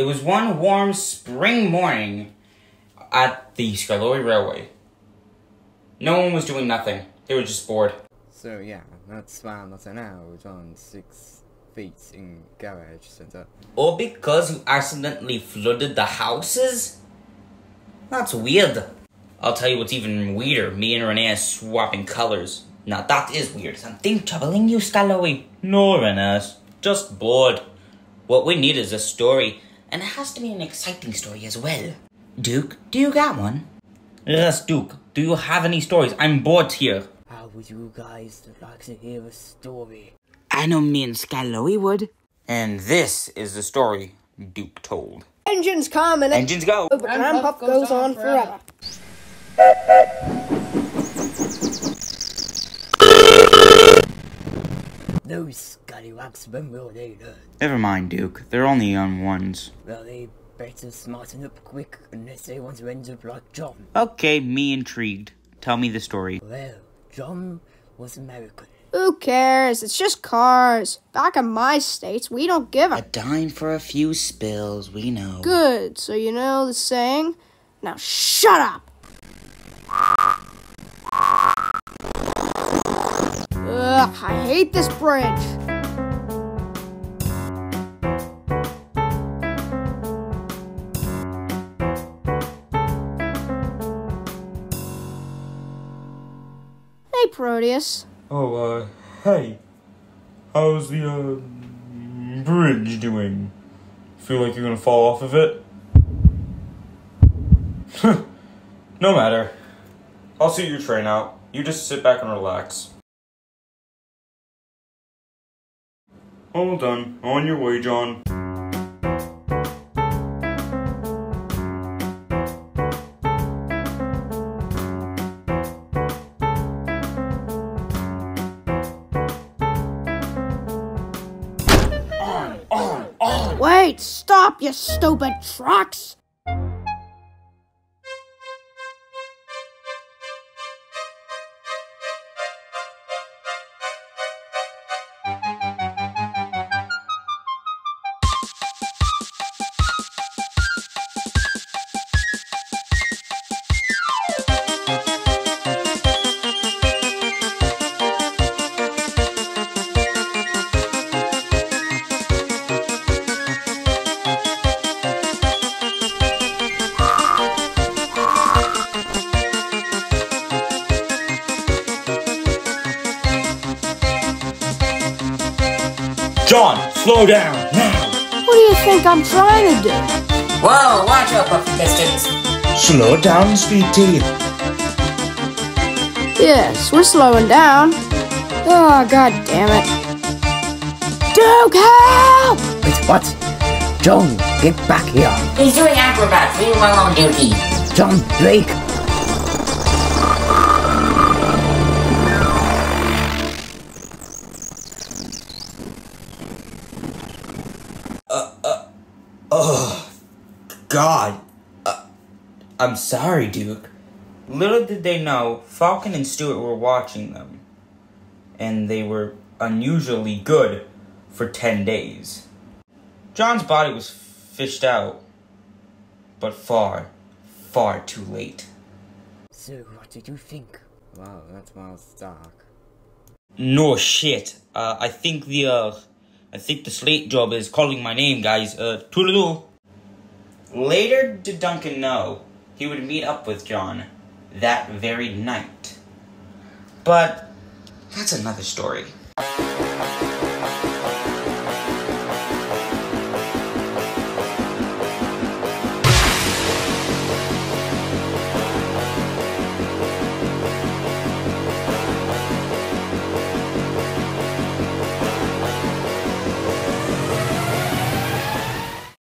It was one warm spring morning at the Skarloey Railway. No one was doing nothing. They were just bored. So yeah, that's why I'm not out on six feet in garage center. All because you accidentally flooded the houses? That's weird. I'll tell you what's even weirder. Me and Renee are swapping colors. Now that is weird. Something troubling you, Skarloey? No, Renee. Just bored. What we need is a story. And it has to be an exciting story as well. Duke, do you got one? Yes, Duke. Do you have any stories? I'm bored here. How would you guys like to hear a story? I know me and Skarloey would. And this is the story Duke told. Engines come and Engines go! Oh, but Granpuff goes on forever. Those scallywags, when will they? Never mind, Duke. They're only young ones. Well, they better smarten up quick unless they want to end up like John. Okay, me intrigued. Tell me the story. Well, John was American. Who cares? It's just cars. Back in my states, we don't give A a dime for a few spills, we know. good. So you know the saying? Now shut up. Ugh, I hate this bridge. Proteus. Oh, uh, hey. How's the, uh, bridge doing? Feel like you're gonna fall off of it? no matter. I'll see your train out. You just sit back and relax. All done. On your way, John. Wait, stop, you stupid trucks! John, slow down, now! What do you think I'm trying to do? Whoa, watch out, Puffy Pistons. Slow down, sweetie. Yes, we're slowing down. Oh, god damn it. Duke, help! Wait, what? John, get back here. He's doing acrobats. Leave him alone, Dookie. John, Drake. God. Uh, I'm sorry, Duke. Little did they know, Falcon and Stuart were watching them. And they were unusually good for 10 days. John's body was fished out. But far, far too late. So, what did you think? Wow, that was dark. No shit. Uh, I think the, uh, I think the slate job is calling my name, guys. Uh, toodaloo. Later did Duncan know he would meet up with John that very night. But that's another story.